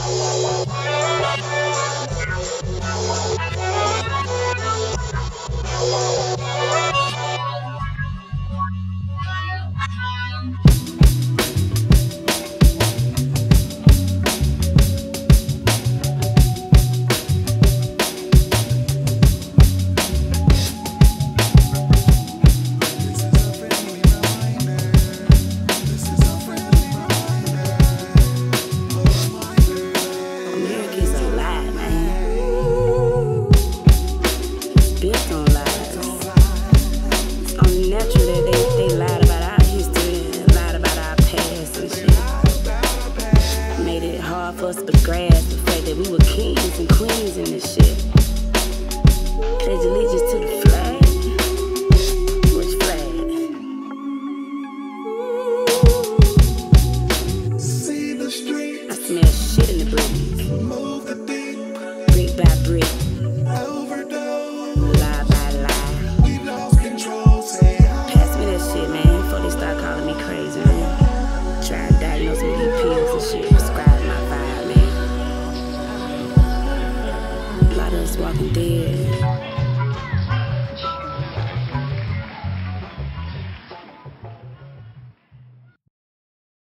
Hello. but the fact that we were kings and queens in this shit. Pledge allegiance to the flag. Which flag? See the. I smell shit in the breeze. Brick by brick. walking dead.